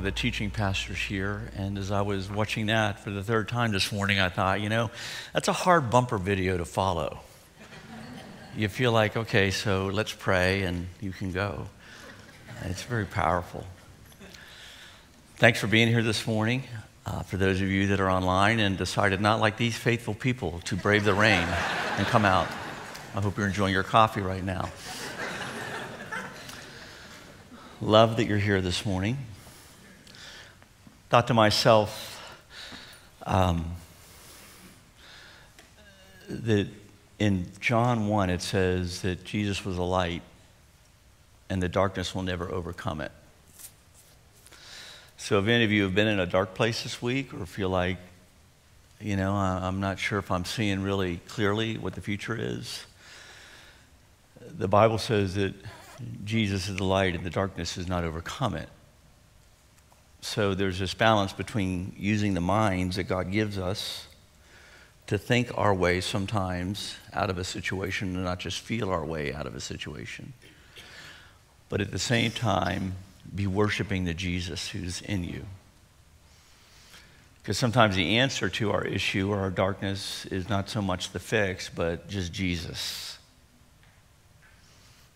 of the teaching pastors here. And as I was watching that for the third time this morning, I thought, you know, that's a hard bumper video to follow. you feel like, okay, so let's pray and you can go. It's very powerful. Thanks for being here this morning. Uh, for those of you that are online and decided not like these faithful people to brave the rain and come out. I hope you're enjoying your coffee right now. Love that you're here this morning. Thought to myself um, that in John 1 it says that Jesus was a light and the darkness will never overcome it. So, if any of you have been in a dark place this week or feel like, you know, I'm not sure if I'm seeing really clearly what the future is, the Bible says that Jesus is the light and the darkness has not overcome it. So there's this balance between using the minds that God gives us to think our way sometimes out of a situation and not just feel our way out of a situation, but at the same time, be worshiping the Jesus who's in you. Because sometimes the answer to our issue or our darkness is not so much the fix, but just Jesus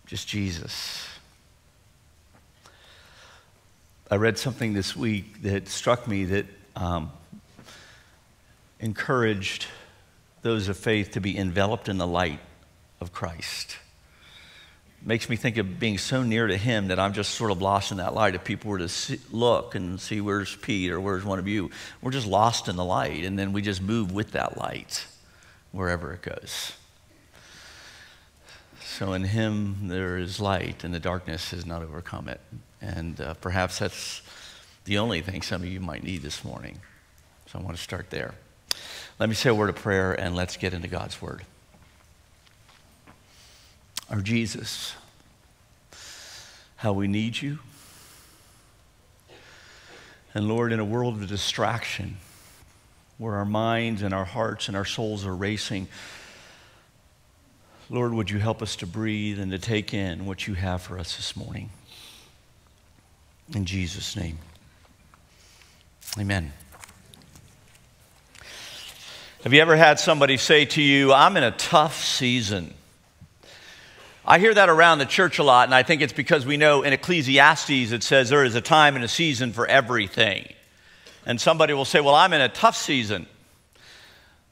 just Jesus. I read something this week that struck me that um, encouraged those of faith to be enveloped in the light of Christ. Makes me think of being so near to Him that I'm just sort of lost in that light. If people were to see, look and see where's Pete or where's one of you, we're just lost in the light, and then we just move with that light wherever it goes. So in him there is light, and the darkness has not overcome it. And uh, perhaps that's the only thing some of you might need this morning. So I want to start there. Let me say a word of prayer, and let's get into God's word. Our Jesus, how we need you. And Lord, in a world of distraction, where our minds and our hearts and our souls are racing, Lord, would you help us to breathe and to take in what you have for us this morning? In Jesus' name. Amen. Have you ever had somebody say to you, I'm in a tough season? I hear that around the church a lot, and I think it's because we know in Ecclesiastes it says there is a time and a season for everything. And somebody will say, Well, I'm in a tough season.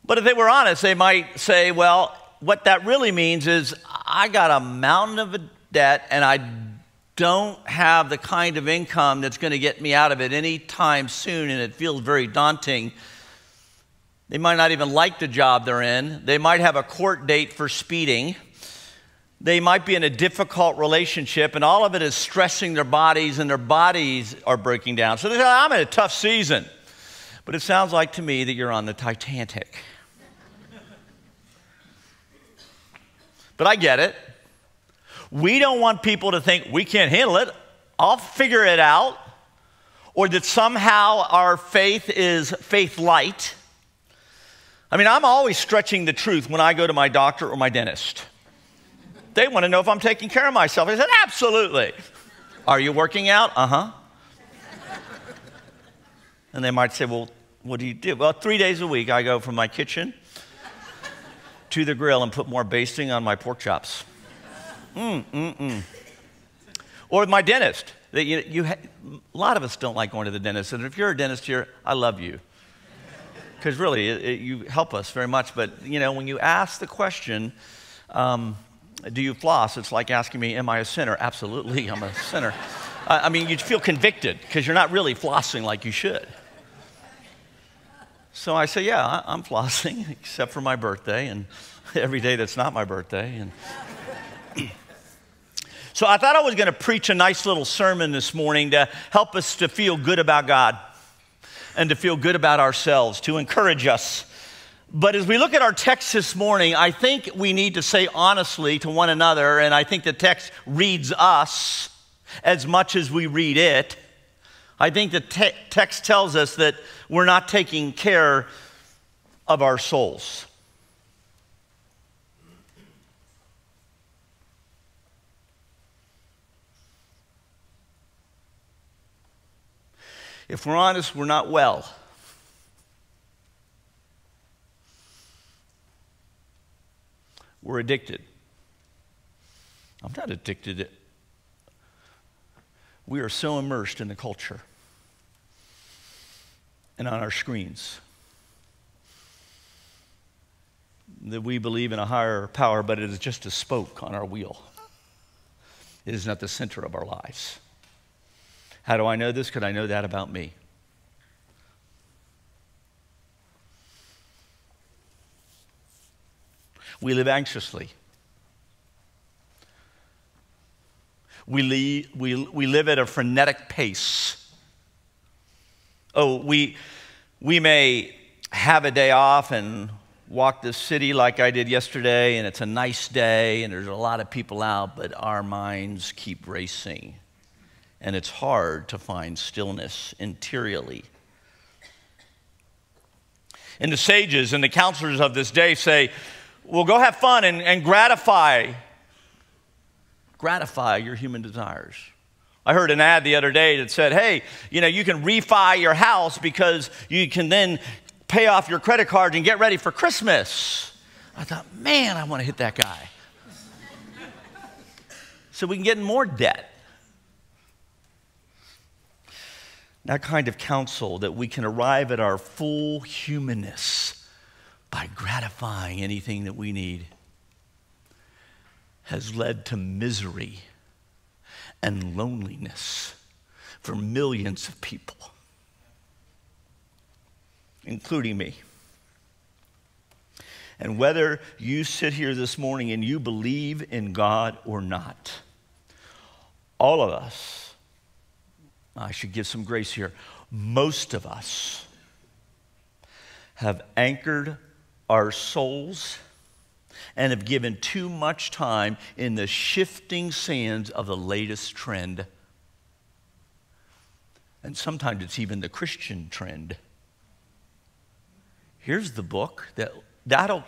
But if they were honest, they might say, Well, what that really means is I got a mountain of a debt and I don't have the kind of income that's going to get me out of it anytime soon, and it feels very daunting. They might not even like the job they're in. They might have a court date for speeding. They might be in a difficult relationship, and all of it is stressing their bodies, and their bodies are breaking down. So they say, I'm in a tough season. But it sounds like to me that you're on the Titanic. but I get it. We don't want people to think we can't handle it. I'll figure it out. Or that somehow our faith is faith light. I mean, I'm always stretching the truth when I go to my doctor or my dentist. They want to know if I'm taking care of myself. I said, absolutely. Are you working out? Uh huh. And they might say, well, what do you do? Well, three days a week I go from my kitchen to the grill and put more basting on my pork chops. Mm, mm, mm. Or my dentist. That you, you ha- a lot of us don't like going to the dentist. And if you're a dentist here, I love you. Because really, it, it, you help us very much. But, you know, when you ask the question, um, do you floss? It's like asking me, am I a sinner? Absolutely, I'm a sinner. I, I mean, you feel convicted because you're not really flossing like you should. So I say, yeah, I'm flossing, except for my birthday and every day that's not my birthday. And so I thought I was going to preach a nice little sermon this morning to help us to feel good about God and to feel good about ourselves, to encourage us. But as we look at our text this morning, I think we need to say honestly to one another, and I think the text reads us as much as we read it. I think the te- text tells us that we're not taking care of our souls. If we're honest, we're not well. We're addicted. I'm not addicted. We are so immersed in the culture and on our screens that we believe in a higher power, but it is just a spoke on our wheel. It is not the center of our lives. How do I know this? Could I know that about me? We live anxiously. We, we, we live at a frenetic pace. Oh, we, we may have a day off and walk the city like I did yesterday, and it's a nice day, and there's a lot of people out, but our minds keep racing. And it's hard to find stillness interiorly. And the sages and the counselors of this day say, well, go have fun and, and gratify, gratify your human desires. I heard an ad the other day that said, hey, you know, you can refi your house because you can then pay off your credit card and get ready for Christmas. I thought, man, I want to hit that guy. so we can get in more debt. That kind of counsel that we can arrive at our full humanness by gratifying anything that we need has led to misery and loneliness for millions of people, including me. And whether you sit here this morning and you believe in God or not, all of us, I should give some grace here, most of us have anchored our souls and have given too much time in the shifting sands of the latest trend. And sometimes it's even the Christian trend. Here's the book that that'll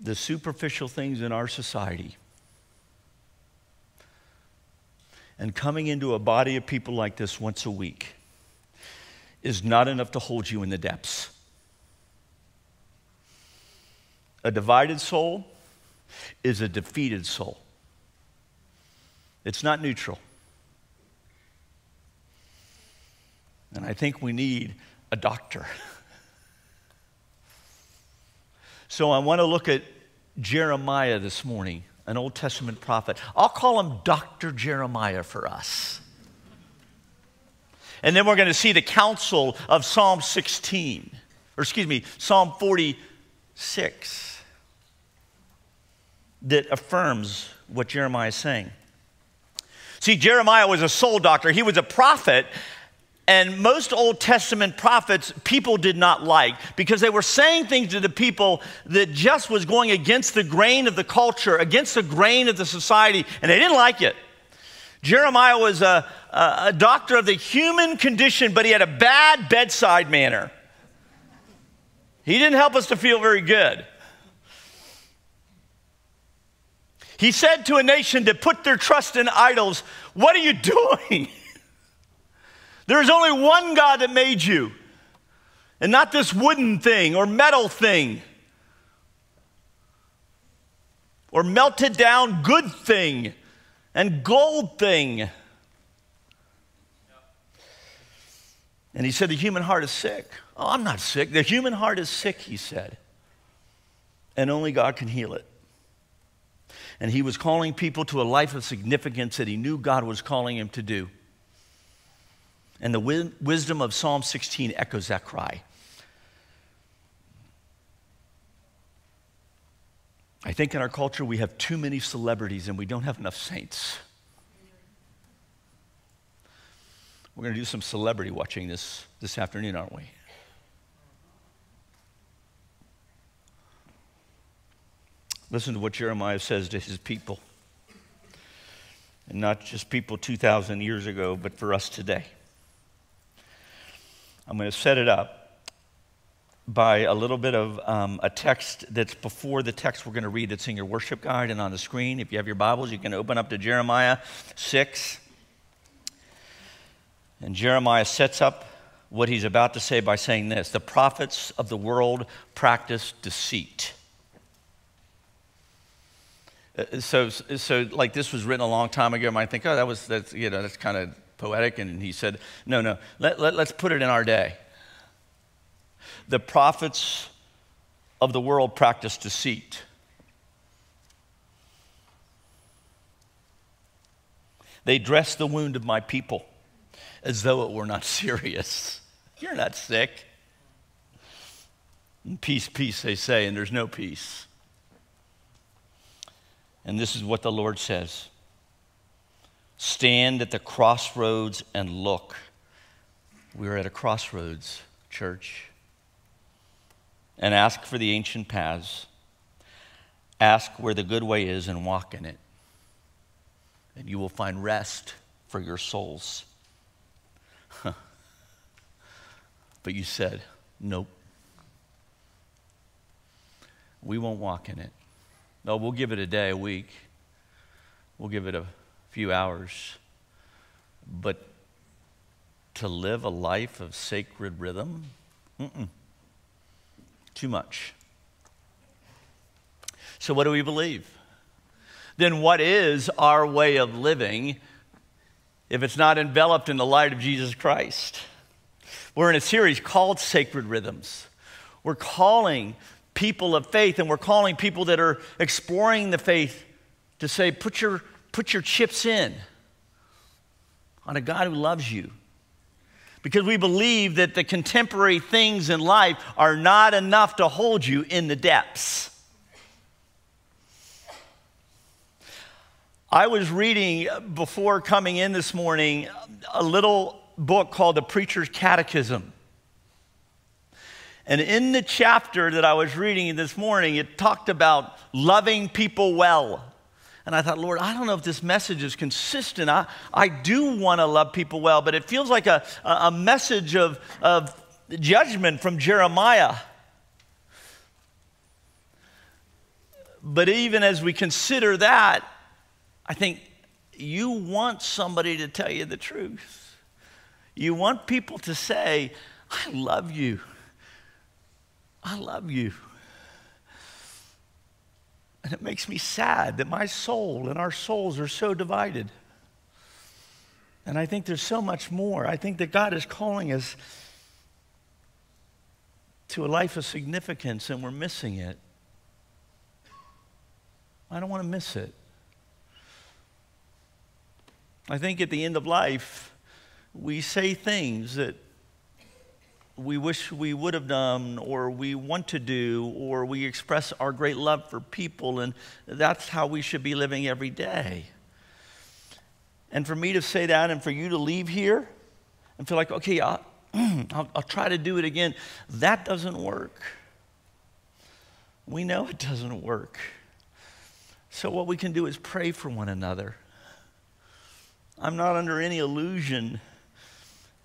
the superficial things in our society and coming into a body of people like this once a week is not enough to hold you in the depths. A divided soul is a defeated soul, it's not neutral. And I think we need a doctor. So I want to look at Jeremiah this morning, an Old Testament prophet. I'll call him Dr. Jeremiah for us. And then we're going to see the counsel of Psalm 16, or excuse me, Psalm 46, that affirms what Jeremiah is saying. See, Jeremiah was a soul doctor, he was a prophet. And most Old Testament prophets, people did not like because they were saying things to the people that just was going against the grain of the culture, against the grain of the society, and they didn't like it. Jeremiah was a, a, doctor of the human condition, but he had a bad bedside manner. He didn't help us to feel very good. He said to a nation to put their trust in idols, What are you doing? There's only one God that made you, and not this wooden thing or metal thing or melted down good thing and gold thing. And he said, The human heart is sick. Oh, I'm not sick. The human heart is sick, he said. And only God can heal it. And he was calling people to a life of significance that he knew God was calling him to do. And the wi- wisdom of Psalm 16 echoes that cry. I think in our culture we have too many celebrities and we don't have enough saints. We're going to do some celebrity watching this this afternoon, aren't we? Listen to what Jeremiah says to his people. And not just people 2,000 years ago, but for us today. I'm going to set it up by a little bit of um, a text that's before the text we're going to read that's in your worship guide and on the screen. If you have your Bibles, you can open up to Jeremiah 6. And Jeremiah sets up what he's about to say by saying this The prophets of the world practice deceit. Uh, so, so like this was written a long time ago. You might think, oh, that was that's you know that's kind of poetic. And he said, no, no, let, let, let's put it in our day. The prophets of the world practice deceit. They dress the wound of my people as though it were not serious. You're not sick. Peace, peace, they say, and there's no peace. And this is what the Lord says Stand at the crossroads and look. We are at a crossroads, church. And ask for the ancient paths. Ask where the good way is and walk in it. And you will find rest for your souls. but you said, Nope. We won't walk in it. No, we'll give it a day, a week. We'll give it a few hours. But to live a life of sacred rhythm, mm-mm. too much. So, what do we believe? Then, what is our way of living if it's not enveloped in the light of Jesus Christ? We're in a series called Sacred Rhythms. We're calling people of faith and we're calling people that are exploring the faith to say, put your, put your chips in on a God who loves you. Because we believe that the contemporary things in life are not enough to hold you in the depths. I was reading before coming in this morning a little book called The Preacher's Catechism. And in the chapter that I was reading this morning, it talked about loving people well. And I thought, Lord, I don't know if this message is consistent. I, I do want to love people well, but it feels like a, a message of, of judgment from Jeremiah. But even as we consider that, I think you want somebody to tell you the truth. You want people to say, I love you. I love you. And it makes me sad that my soul and our souls are so divided. And I think there's so much more. I think that God is calling us to a life of significance and we're missing it. I don't want to miss it. I think at the end of life, we say things that we wish we would have done or we want to do or we express our great love for people and that's how we should be living every day. And for me to say that and for you to leave here and feel like okay I'll, I'll, I'll try to do it again that doesn't work. We know it doesn't work. So what we can do is pray for one another. I'm not under any illusion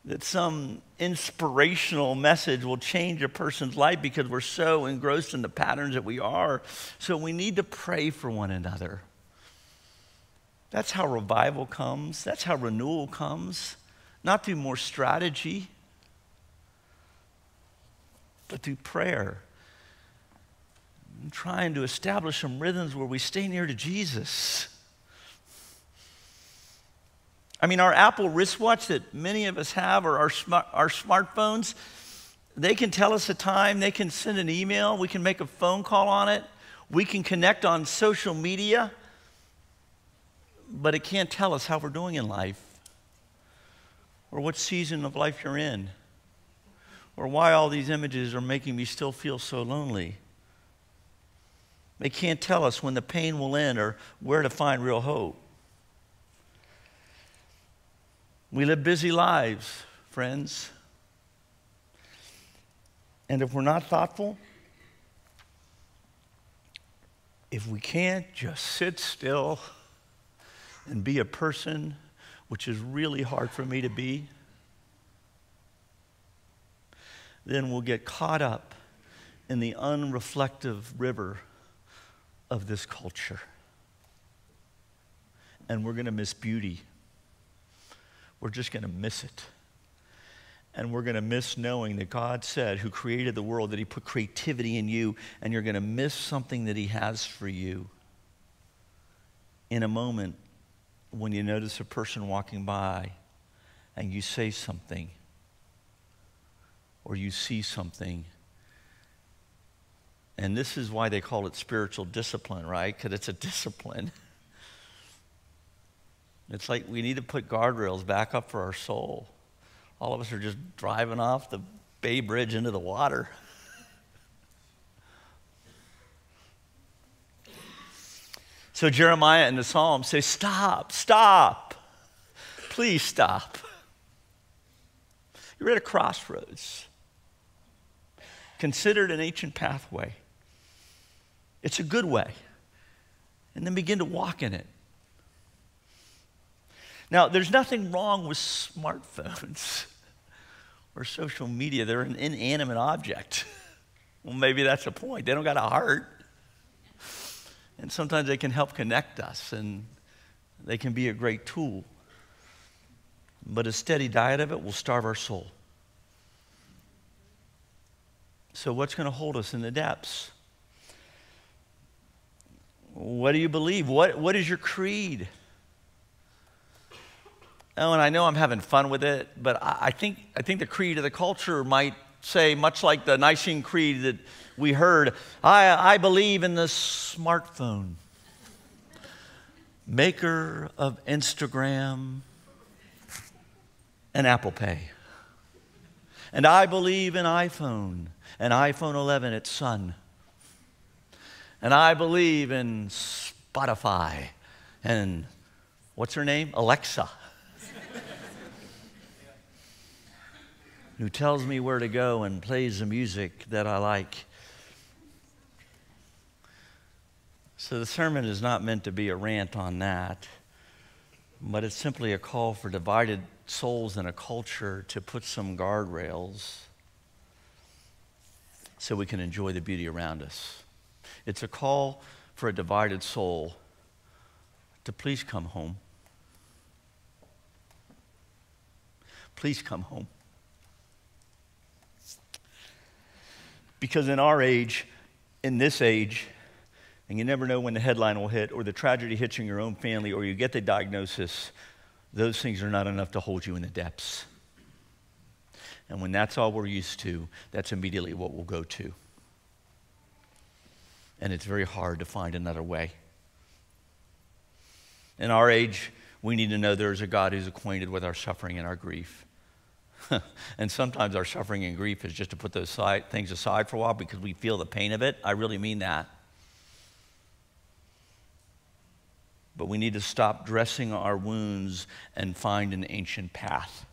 that some inspirational message will change a person's life because we're so engrossed in the patterns that we are. So we need to pray for one another. That's how revival comes, that's how renewal comes, not through more strategy, but through prayer. I'm trying to establish some rhythms where we stay near to Jesus. I mean, our Apple wristwatch that many of us have, or our, smart, our smartphones, they can tell us a time, they can send an email, we can make a phone call on it, we can connect on social media, but it can't tell us how we're doing in life, or what season of life you're in, or why all these images are making me still feel so lonely. They can't tell us when the pain will end or where to find real hope. We live busy lives, friends. And if we're not thoughtful, if we can't just sit still and be a person, which is really hard for me to be, then we'll get caught up in the unreflective river of this culture. And we're going to miss beauty. We're just going to miss it. And we're going to miss knowing that God said, who created the world, that He put creativity in you, and you're going to miss something that He has for you in a moment when you notice a person walking by and you say something or you see something. And this is why they call it spiritual discipline, right? Because it's a discipline. It's like we need to put guardrails back up for our soul. All of us are just driving off the Bay Bridge into the water. So Jeremiah in the Psalm says, Stop, stop. Please stop. You're at a crossroads. Consider it an ancient pathway. It's a good way. And then begin to walk in it. Now, there's nothing wrong with smartphones or social media. They're an inanimate object. Well, maybe that's the point. They don't got a heart. And sometimes they can help connect us and they can be a great tool. But a steady diet of it will starve our soul. So, what's going to hold us in the depths? What do you believe? What, what is your creed? Oh, and I know I'm having fun with it, but I, think, I think the creed of the culture might say, much like the Nicene Creed that we heard, I, I believe in the smartphone, maker of Instagram and Apple Pay. And I believe in iPhone and iPhone 11, its son. And I believe in Spotify and what's her name? Alexa. Who tells me where to go and plays the music that I like. So the sermon is not meant to be a rant on that, but it's simply a call for divided souls in a culture to put some guardrails so we can enjoy the beauty around us. It's a call for a divided soul to please come home. Please come home. Because in our age, in this age, and you never know when the headline will hit, or the tragedy hits in your own family, or you get the diagnosis, those things are not enough to hold you in the depths. And when that's all we're used to, that's immediately what we'll go to. And it's very hard to find another way. In our age, we need to know there is a God who's acquainted with our suffering and our grief. and sometimes our suffering and grief is just to put those side, things aside for a while because we feel the pain of it. I really mean that. But we need to stop dressing our wounds and find an ancient path.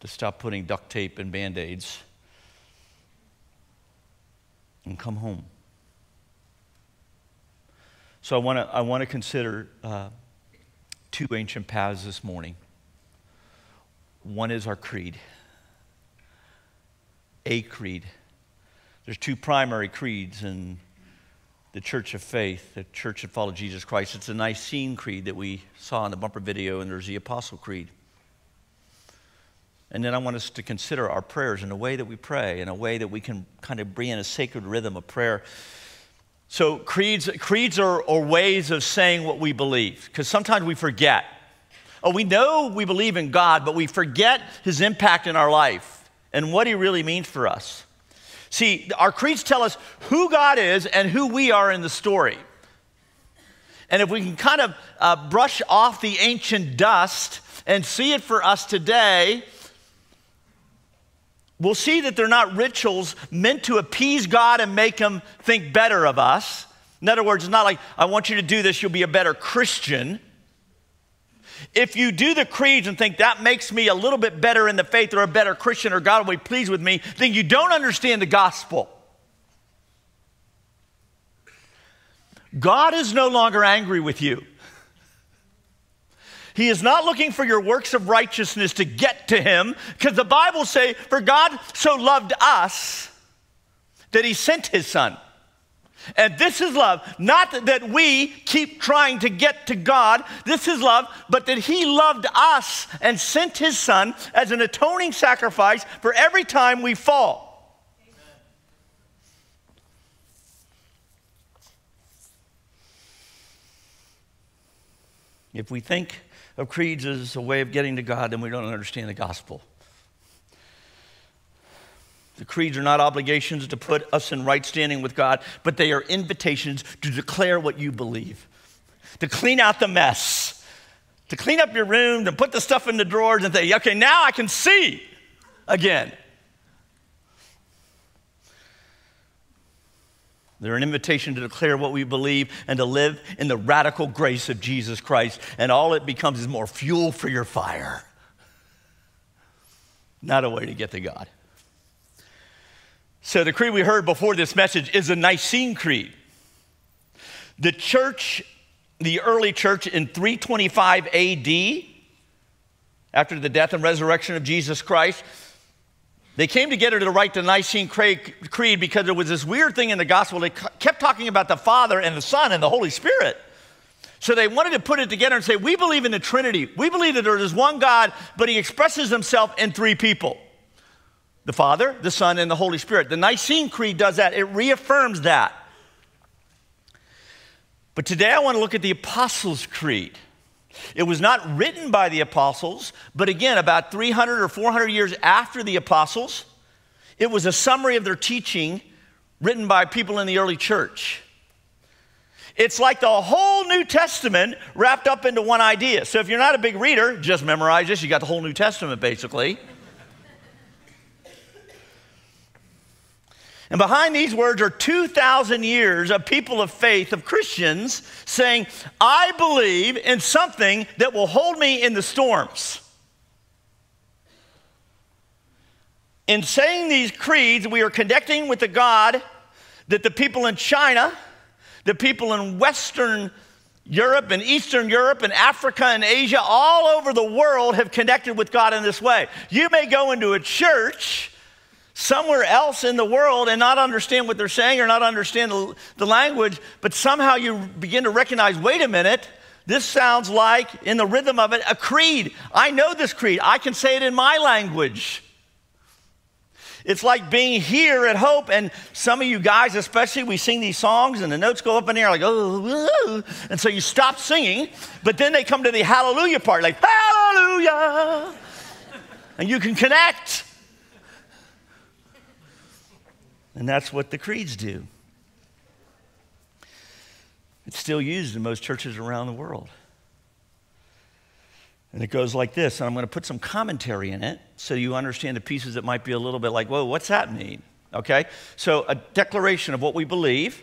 To stop putting duct tape and band aids and come home. So I want to I wanna consider uh, two ancient paths this morning. One is our creed, a creed. There's two primary creeds in the Church of Faith, the church that followed Jesus Christ. It's the Nicene Creed that we saw in the bumper video, and there's the Apostle Creed. And then I want us to consider our prayers in a way that we pray, in a way that we can kind of bring in a sacred rhythm of prayer. So, creeds, creeds are, are ways of saying what we believe, because sometimes we forget. Oh, we know we believe in God, but we forget his impact in our life and what he really means for us. See, our creeds tell us who God is and who we are in the story. And if we can kind of uh, brush off the ancient dust and see it for us today, we'll see that they're not rituals meant to appease God and make him think better of us. In other words, it's not like, I want you to do this, you'll be a better Christian. If you do the creeds and think that makes me a little bit better in the faith or a better Christian or God will be pleased with me, then you don't understand the gospel. God is no longer angry with you. He is not looking for your works of righteousness to get to him, because the Bible say, "For God so loved us that he sent his son." And this is love, not that we keep trying to get to God. This is love, but that He loved us and sent His Son as an atoning sacrifice for every time we fall. If we think of creeds as a way of getting to God, then we don't understand the gospel. The creeds are not obligations to put us in right standing with God, but they are invitations to declare what you believe, to clean out the mess, to clean up your room, to put the stuff in the drawers and say, okay, now I can see again. They're an invitation to declare what we believe and to live in the radical grace of Jesus Christ. And all it becomes is more fuel for your fire, not a way to get to God. So, the creed we heard before this message is a Nicene Creed. The church, the early church in 325 AD, after the death and resurrection of Jesus Christ, they came together to write the Nicene Creed because there was this weird thing in the gospel. They kept talking about the Father and the Son and the Holy Spirit. So they wanted to put it together and say, We believe in the Trinity. We believe that there is one God, but he expresses himself in three people the Father, the Son, and the Holy Spirit. The Nicene Creed does that, it reaffirms that. But today I want to look at the Apostles' Creed. It was not written by the apostles, but again, about 300 or 400 years after the apostles, it was a summary of their teaching written by people in the early church. It's like the whole New Testament wrapped up into one idea. So if you're not a big reader, just memorize this. You got the whole New Testament basically. And behind these words are 2,000 years of people of faith, of Christians, saying, I believe in something that will hold me in the storms. In saying these creeds, we are connecting with the God that the people in China, the people in Western Europe and Eastern Europe and Africa and Asia, all over the world have connected with God in this way. You may go into a church somewhere else in the world and not understand what they're saying or not understand the, the, language, but somehow you begin to recognize wait a minute, this sounds like, in the rhythm of it, a creed. I know this creed, I can say it in my language. It's like being here at Hope, and some of you guys, especially, we sing these songs and the notes go up in the air like, oh, and so you stop singing, but then they come to the hallelujah part, like, hallelujah, and you can connect. And that's what the creeds do. It's still used in most churches around the world. And it goes like this, and I'm going to put some commentary in it so you understand the pieces that might be a little bit like, whoa, what's that mean? Okay? So, a declaration of what we believe,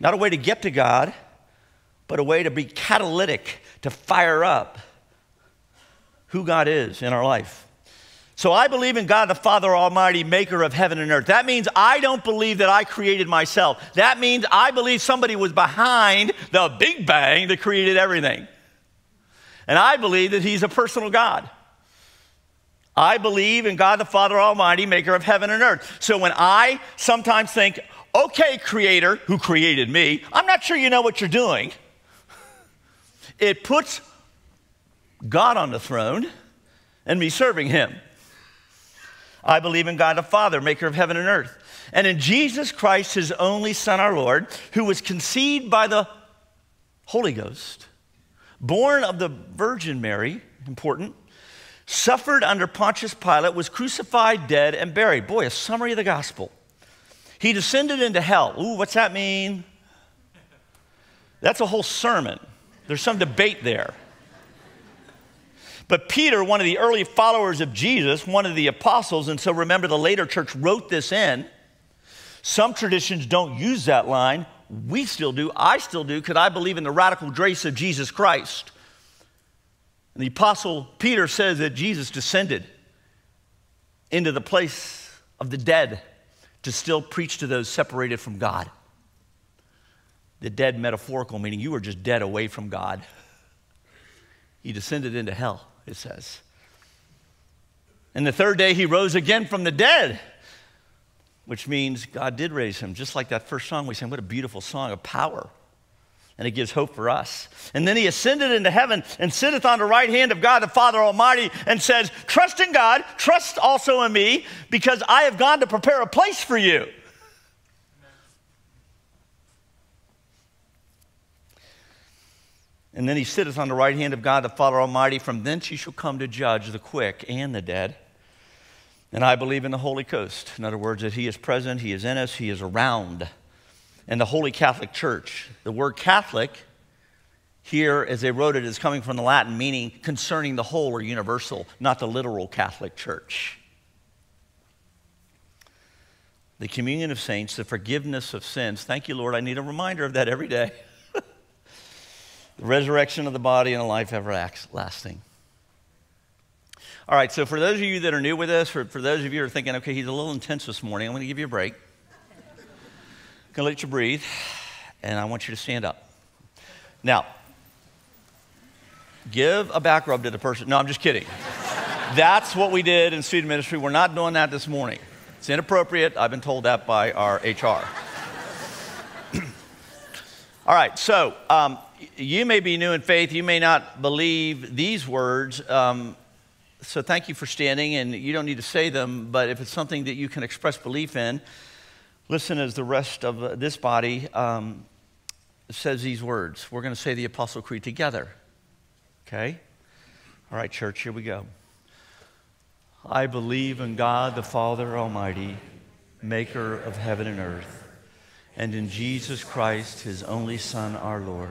not a way to get to God, but a way to be catalytic, to fire up who God is in our life. So I believe in God the Father Almighty, maker of heaven and earth. That means I don't believe that I created myself. That means I believe somebody was behind the Big Bang that created everything. And I believe that He's a personal God. I believe in God the Father Almighty, maker of heaven and earth. So when I sometimes think, okay, Creator, who created me, I'm not sure you know what you're doing. It puts God on the throne and me serving Him. I believe in God the Father, maker of heaven and earth, and in Jesus Christ, his only Son, our Lord, who was conceived by the Holy Ghost, born of the Virgin Mary, important, suffered under Pontius Pilate, was crucified, dead, and buried. Boy, a summary of the gospel. He descended into hell. Ooh, what's that mean? That's a whole sermon. There's some debate there. But Peter, one of the early followers of Jesus, one of the apostles, and so remember the later church wrote this in. Some traditions don't use that line. We still do. I still do because I believe in the radical grace of Jesus Christ. And the apostle Peter says that Jesus descended into the place of the dead to still preach to those separated from God. The dead metaphorical, meaning you were just dead away from God. he descended into hell, it says. And the third day, he rose again from the dead, which means God did raise him, just like that first song we sang. What a beautiful song of power. And it gives hope for us. And then he ascended into heaven and sitteth on the right hand of God the Father Almighty and says, Trust in God, trust also in me, because I have gone to prepare a place for you. And then he sitteth on the right hand of God the Father Almighty. From thence he shall come to judge the quick and the dead. And I believe in the Holy Ghost. In other words, that he is present, he is in us, he is around. And the Holy Catholic Church. The word Catholic here, as they wrote it, is coming from the Latin, meaning concerning the whole or universal, not the literal Catholic Church. The communion of saints, the forgiveness of sins. Thank you, Lord. I need a reminder of that every day the resurrection of the body and a life everlasting. All right, so for those of you that are new with us, for, for those of you who are thinking, okay, he's a little intense this morning, I'm going to give you a break. I'm going to let you breathe, and I want you to stand up. Now, give a back rub to the person. No, I'm just kidding. That's what we did in student ministry. We're not doing that this morning. It's inappropriate. I've been told that by our HR. All right, so um, you may be new in faith, you may not believe these words. Um, so thank you for standing, and you don't need to say them, but if it's something that you can express belief in, listen as the rest of this body um, says these words. We're going to say the Apostle Creed together. Okay? All right, church, here we go. I believe in God the Father Almighty, maker of heaven and earth, and in Jesus Christ, his only Son, our Lord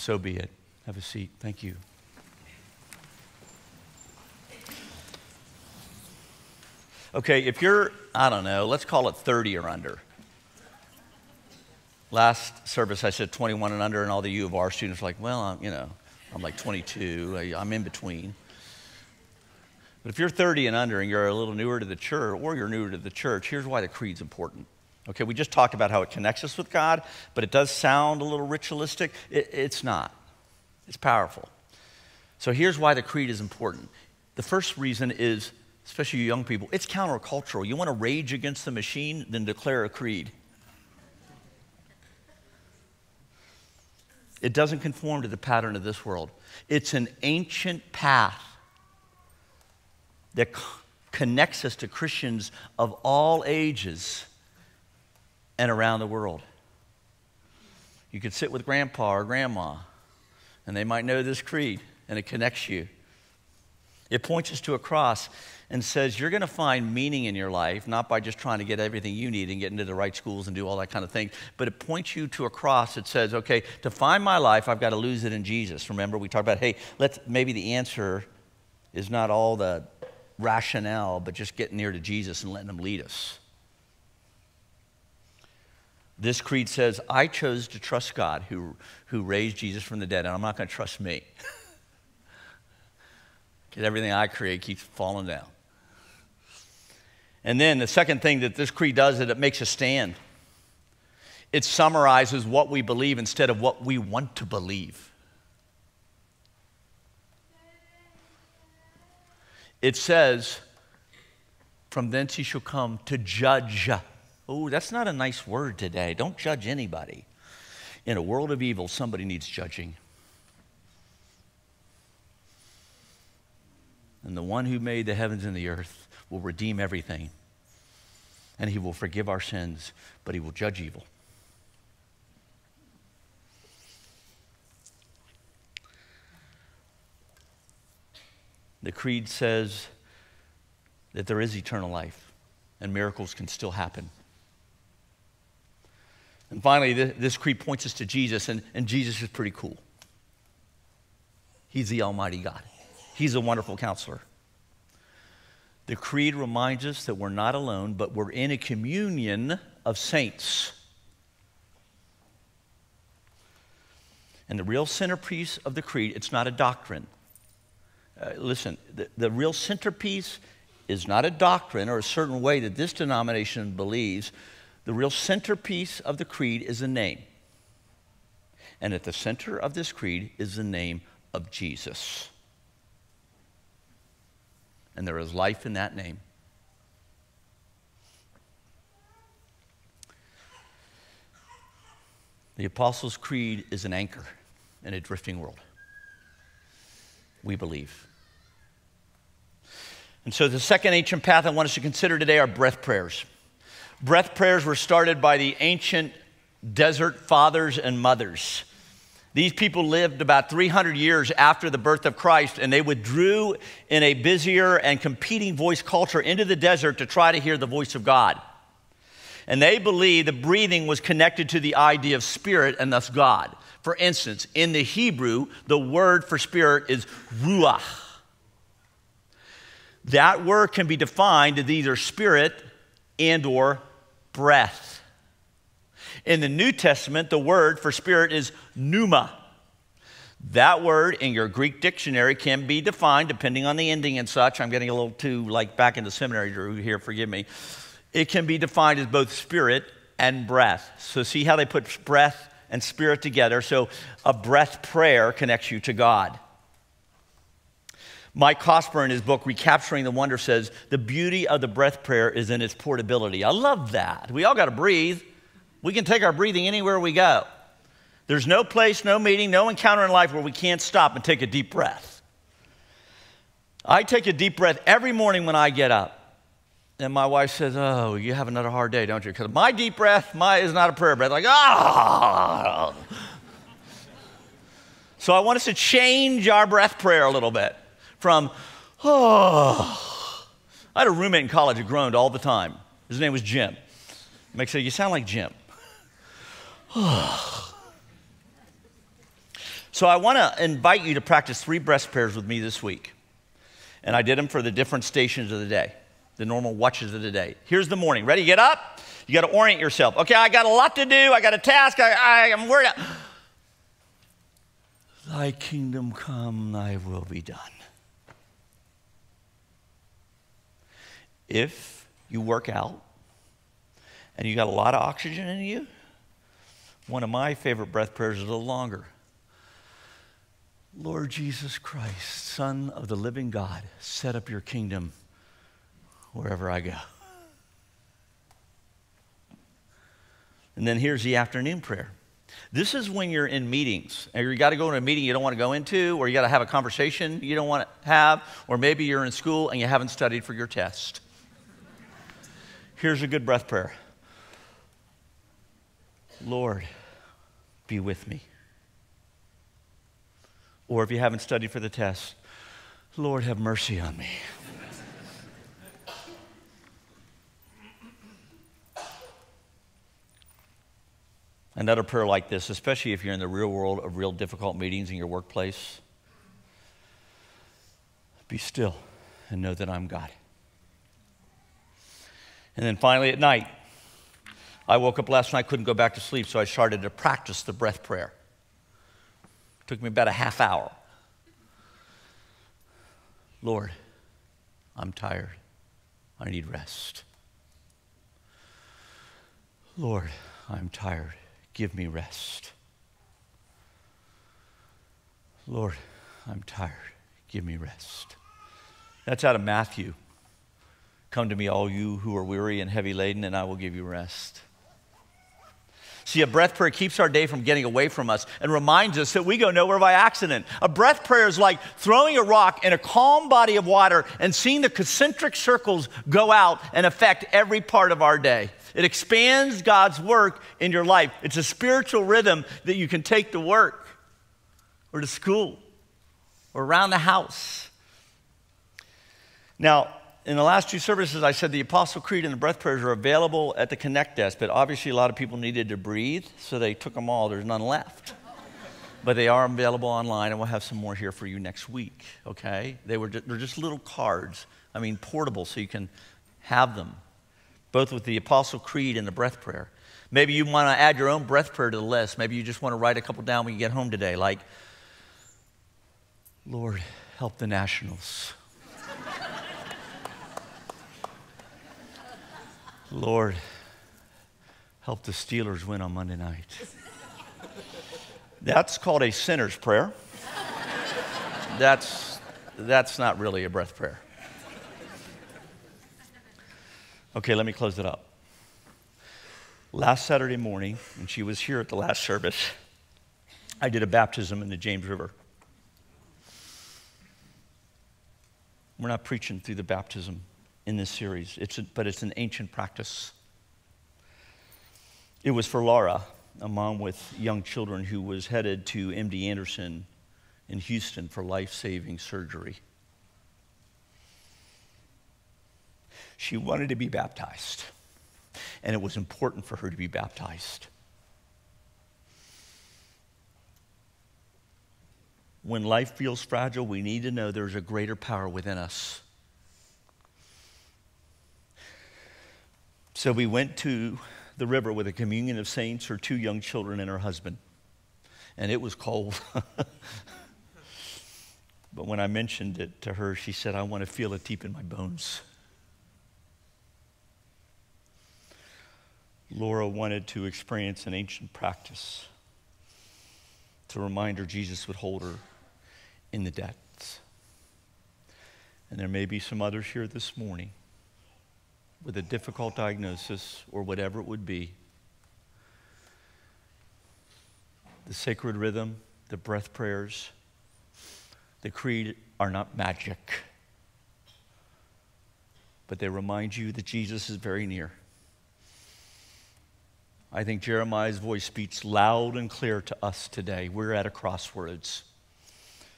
So be it. Have a seat. Thank you. Okay, if you're, I don't know, let's call it 30 or under. Last service I said 21 and under, and all the U of R students were like, well, I'm, you know, I'm like 22, I'm in between. But if you're 30 and under and you're a little newer to the church, or you're newer to the church, here's why the creed's important. Okay, we just talked about how it connects us with God, but it does sound a little ritualistic. It, it's not, it's powerful. So here's why the creed is important. The first reason is, especially you young people, it's countercultural. You want to rage against the machine, then declare a creed. It doesn't conform to the pattern of this world. It's an ancient path that connects us to Christians of all ages and around the world. You could sit with grandpa or grandma, and they might know this creed, and it connects you. It points us to a cross and says, You're going to find meaning in your life, not by just trying to get everything you need and get into the right schools and do all that kind of thing, but it points you to a cross that says, Okay, to find my life, I've got to lose it in Jesus. Remember, we talked about, hey, let's, maybe the answer is not all the rationale, but just getting near to Jesus and letting Him lead us. This creed says, I chose to trust God who, who raised Jesus from the dead, and I'm not going to trust me. Because everything I create keeps falling down. And then the second thing that this creed does is it makes a stand. It summarizes what we believe instead of what we want to believe. It says, From thence he shall come to judge Oh, that's not a nice word today. Don't judge anybody. In a world of evil, somebody needs judging. And the one who made the heavens and the earth will redeem everything. And he will forgive our sins, but he will judge evil. The creed says that there is eternal life. and miracles can still happen. And finally, this creed points us to Jesus, and, and Jesus is pretty cool. He's the Almighty God, He's a wonderful counselor. The creed reminds us that we're not alone, but we're in a communion of saints. And the real centerpiece of the creed, it's not a doctrine. Uh, listen, the, the real centerpiece is not a doctrine or a certain way that this denomination believes. The real centerpiece of the creed is a name. And at the center of this creed is the name of Jesus and there is life in that name. The Apostles' Creed is an anchor in a drifting world. We believe. And so, the second ancient path I want us to consider today are breath prayers. Breath prayers were started by the ancient desert fathers and mothers. These people lived about 300 years after the birth of Christ, and they withdrew in a busier and competing voice culture into the desert to try to hear the voice of God. And they believed the breathing was connected to the idea of spirit and thus God. For instance, in the Hebrew, the word for spirit is ruach. That word can be defined as either spirit and or breath. In the New Testament, the word for spirit is pneuma. That word in your Greek dictionary can be defined depending on the ending and such. I'm getting a little too like back into seminary, here, forgive me. It can be defined as both spirit and breath. So see how they put breath and spirit together. So a breath prayer connects you to God. Mike Cosper, in his book Recapturing the Wonder, says the beauty of the breath prayer is in its portability. I love that. We all got to breathe. We can take our breathing anywhere we go. There's no place, no meeting, no encounter in life where we can't stop and take a deep breath. I take a deep breath every morning when I get up. And my wife says, Oh, you have another hard day, don't you? Because my deep breath my, is not a prayer breath. Like, ah. So I want us to change our breath prayer a little bit from, oh. I had a roommate in college who groaned all the time. His name was Jim. Make say, You sound like Jim. so I want to invite you to practice three breath prayers with me this week. And I did them for the different stations of the day, the normal watches of the day. Here's the morning. Ready? Get up. You got to orient yourself. Okay, I got a lot to do. I got a task. I, I, am worried. Thy kingdom come, thy will be done. If you work out and you got a lot of oxygen in you, one of my favorite breath prayers is a little longer. Lord Jesus Christ, Son of the living God, set up your kingdom wherever I go. And then here's the afternoon prayer. This is when you're in meetings, and you got to go to a meeting you don't want to go into, or you got to have a conversation you don't want to have, or maybe you're in school and you haven't studied for your test. Here's a good breath prayer Lord, be with me. Or if you haven't studied for the test, Lord, have mercy on me. Another prayer like this, especially if you're in the real world of real difficult meetings in your workplace, be still and know that I'm God. And then finally at night, I woke up last night, couldn't go back to sleep, so I started to practice the breath prayer. It took me about a half hour. Lord, I'm tired. I need rest. Lord, I'm tired. Give me rest. Lord, I'm tired. Give me rest. That's out of Matthew. Come to me, all you who are weary and heavy laden, and I will give you rest. See, a breath prayer keeps our day from getting away from us and reminds us that we go nowhere by accident. A breath prayer is like throwing a rock in a calm body of water and seeing the concentric circles go out and affect every part of our day. It expands God's work in your life. It's a spiritual rhythm that you can take to work or to school or around the house. Now, in the last two services, I said the Apostle Creed and the breath prayers are available at the Connect desk, but obviously a lot of people needed to breathe, so they took them all. There's none left. but they are available online, and we'll have some more here for you next week, okay? They were just, they're just little cards, I mean, portable, so you can have them, both with the Apostle Creed and the breath prayer. Maybe you want to add your own breath prayer to the list. Maybe you just want to write a couple down when you get home today, like, Lord, help the Nationals. Lord, help the Steelers win on Monday night. That's called a sinner's prayer. That's, that's not really a breath prayer. Okay, let me close it up. Last Saturday morning, when she was here at the last service, I did a baptism in the James River. We're not preaching through the baptism in this series, it's a, but it's an ancient practice. It was for Laura, a mom with young children who was headed to MD Anderson in Houston for life saving surgery. She wanted to be baptized, and it was important for her to be baptized. When life feels fragile, we need to know there's a greater power within us So we went to the river with a communion of saints, her two young children, and her husband. And it was cold. but when I mentioned it to her, she said, I want to feel it deep in my bones. Laura wanted to experience an ancient practice to remind her Jesus would hold her in the depths. And there may be some others here this morning with a difficult diagnosis or whatever it would be, the sacred rhythm, the breath prayers, the creed are not magic, but they remind you that Jesus is very near. I think Jeremiah's voice speaks loud and clear to us today. We're at a crossroads.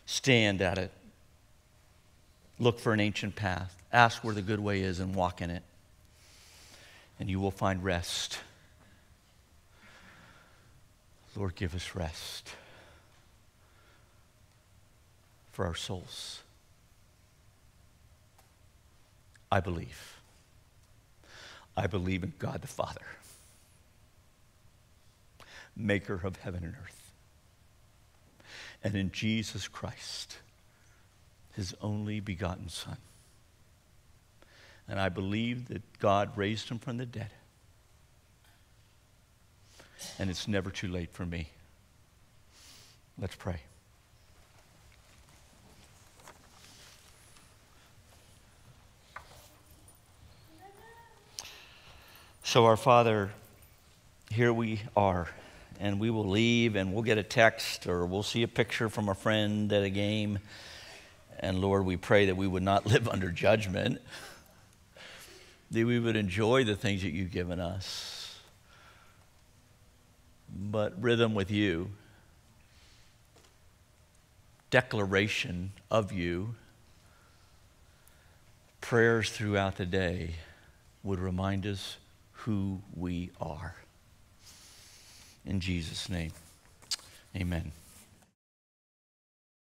Stand at it. Look for an ancient path. Ask where the good way is and walk in it and you will find rest. Lord, give us rest for our souls. I believe. I believe in God the Father, maker of heaven and earth, and in Jesus Christ, his only begotten Son and I believe that God raised him from the dead. And it's never too late for me. Let's pray. So, our Father, here we are, and we will leave and we'll get a text or we'll see a picture from a friend at a game. And Lord, we pray that we would not live under judgment that we would enjoy the things that you've given us. But rhythm with you, declaration of you, prayers throughout the day would remind us who we are. In Jesus' name, amen.